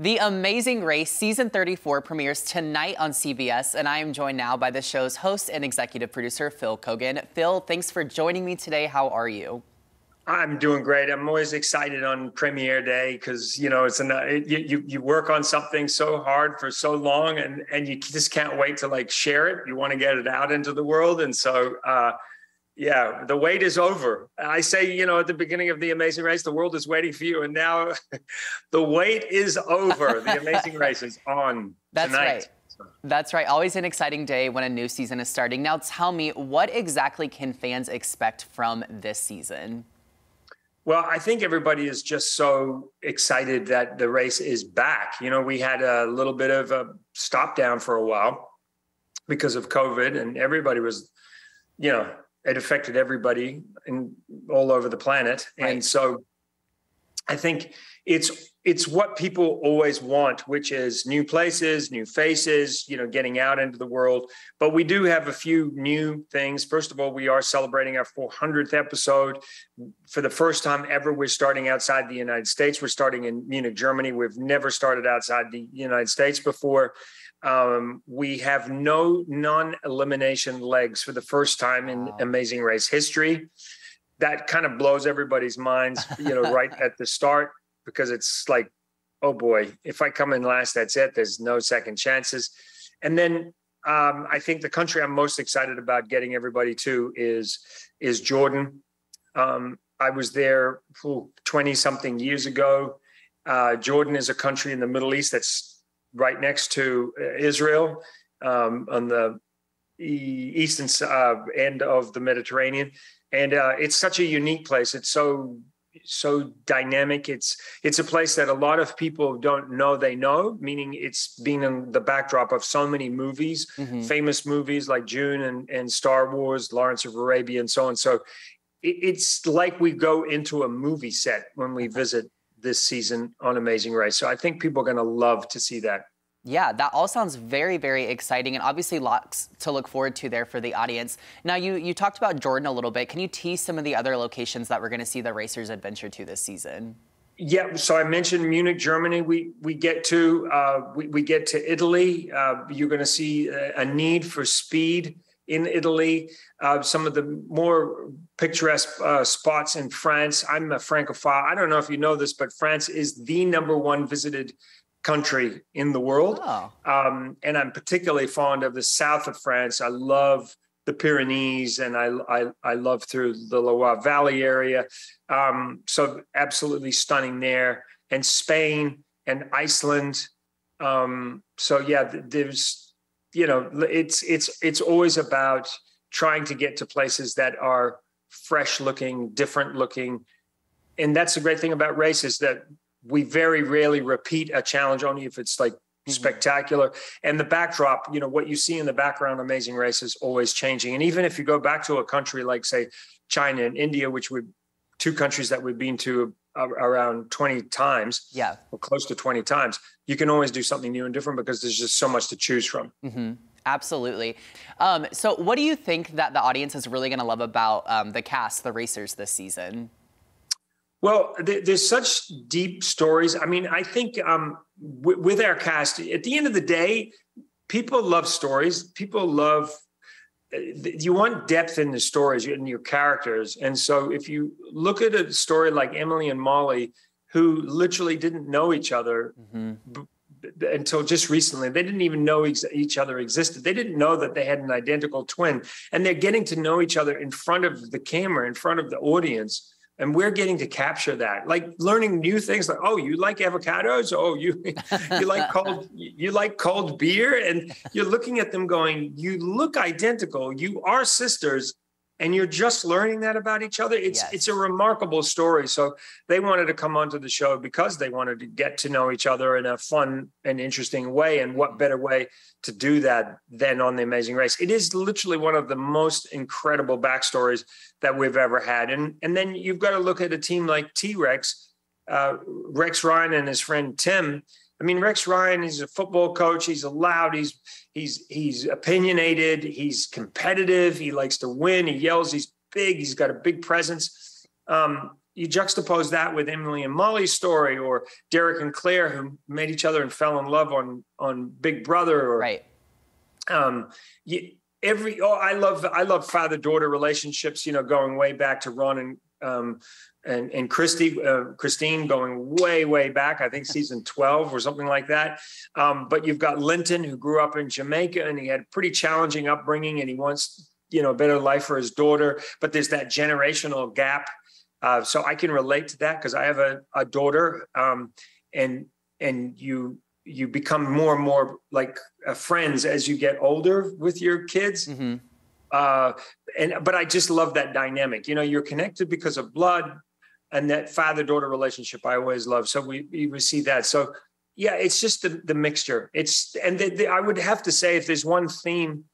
The Amazing Race season 34 premieres tonight on CBS, and I am joined now by the show's host and executive producer, Phil Keoghan. Phil, thanks for joining me today. How are you? I'm doing great. I'm always excited on premiere day because you know it's an it, you you work on something so hard for so long and and you just can't wait to like share it. You want to get it out into the world, and so uh, yeah, the wait is over. I say, you know, at the beginning of the Amazing Race, the world is waiting for you, and now the wait is over. The Amazing Race is on That's tonight. right. That's right. Always an exciting day when a new season is starting. Now, tell me, what exactly can fans expect from this season? Well, I think everybody is just so excited that the race is back. You know, we had a little bit of a stop down for a while because of COVID, and everybody was, you know, it affected everybody in all over the planet. Right. And so I think it's it's what people always want, which is new places, new faces, you know, getting out into the world. But we do have a few new things. First of all, we are celebrating our 400th episode. For the first time ever, we're starting outside the United States. We're starting in Munich, Germany. We've never started outside the United States before. Um, we have no non-elimination legs for the first time in. Amazing Race history. That kind of blows everybody's minds, you know, right at the start because it's like, oh boy, if I come in last, that's it. There's no second chances. And then um, I think the country I'm most excited about getting everybody to is is Jordan. Um, I was there 20 something years ago. Uh, Jordan is a country in the Middle East that's right next to uh, Israel um, on the eastern uh, end of the Mediterranean, and uh, it's such a unique place. It's so so dynamic. It's it's a place that a lot of people don't know they know. Meaning, it's been in the backdrop of so many movies, mm-hmm. famous movies like Dune and and Star Wars, Lawrence of Arabia, and so on. So it's like we go into a movie set when we visit this season on Amazing Race. So I think people are going to love to see that. Yeah, that all sounds very, very exciting and obviously lots to look forward to there for the audience. Now, you, you talked about Jordan a little bit. Can you tease some of the other locations that we're going to see the racers adventure to this season? Yeah, so I mentioned Munich, Germany. We we get to uh, we, we get to Italy. Uh, you're going to see a, need for speed in Italy. Uh, some of the more picturesque uh, spots in France. I'm a Francophile. I don't know if you know this, but France is the number one visited country in the world. Oh. Um, and I'm particularly fond of the south of France. I love the Pyrenees and I, I, I love through the Loire Valley area. Um, so absolutely stunning there. And Spain and Iceland. Um, so yeah, there's, you know, it's, it's, it's always about trying to get to places that are fresh looking, different looking. And that's the great thing about race is that we very rarely repeat a challenge only if it's like mm-hmm. spectacular and the backdrop you know what you see in the background amazing race is always changing and even if you go back to a country like say china and india which would two countries that we've been to around 20 times yeah or close to 20 times you can always do something new and different because there's just so much to choose from mm-hmm. Absolutely. Um, so, what do you think that the audience is really going to love about um, the cast, the racers this season? Well, there's such deep stories. I mean, I think um, w- with our cast, at the end of the day, people love stories. People love uh, you want depth in the stories in your characters, and so if you look at a story like Emily and Molly, who literally didn't know each other. Mm-hmm. B- until just recently they didn't even know ex- each other existed they didn't know that they had an identical twin and they're getting to know each other in front of the camera in front of the audience and we're getting to capture that like learning new things like oh you like avocados? Oh you you like cold you like cold beer? And you're looking at them going you look identical. You are sisters and you're just learning that about each other it's yes. it's a remarkable story. So they wanted to come onto the show because they wanted to get to know each other in a fun and interesting way and what better way to do that than on the amazing race. It is literally one of the most incredible backstories that we've ever had. And and then you've got to look at a team like t-rex uh, rex ryan and his friend tim I mean, Rex Ryan is a football coach. He's loud. He's he's he's opinionated. He's competitive. He likes to win. He yells. He's big. He's got a big presence. Um, you juxtapose that with Emily and Molly's story, or Derek and Claire who met each other and fell in love on on Big Brother, or right. Um, you, every oh, I love I love father daughter relationships. You know, going way back to Ron and um, and and Christy uh, Christine going way way back. I think season twelve or something like that. Um, but you've got Linton who grew up in Jamaica and he had a pretty challenging upbringing and he wants you know a better life for his daughter. But there's that generational gap. Uh, so I can relate to that because I have a, a daughter, um, and and you you become more and more like uh, friends as you get older with your kids. Mm-hmm. Uh, and but I just love that dynamic. You know, you're connected because of blood, and that father daughter relationship I always love. So we we see that. So yeah, it's just the the mixture. It's and the, the, I would have to say if there's one theme,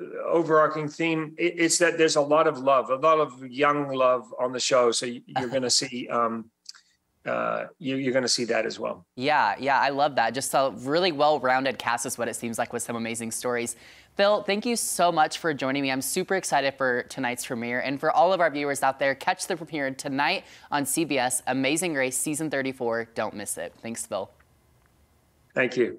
uh, overarching theme, it, it's that there's a lot of love, a lot of young love on the show. So you're going to see. Um, uh, you, are going to see that as well. Yeah, yeah, I love that. Just a really well-rounded cast is what it seems like with some amazing stories. Phil, thank you so much for joining me. I'm super excited for tonight's premiere. And for all of our viewers out there, catch the premiere tonight on CBS, Amazing Race Season 34. Don't miss it. Thanks, Phil. Thank you.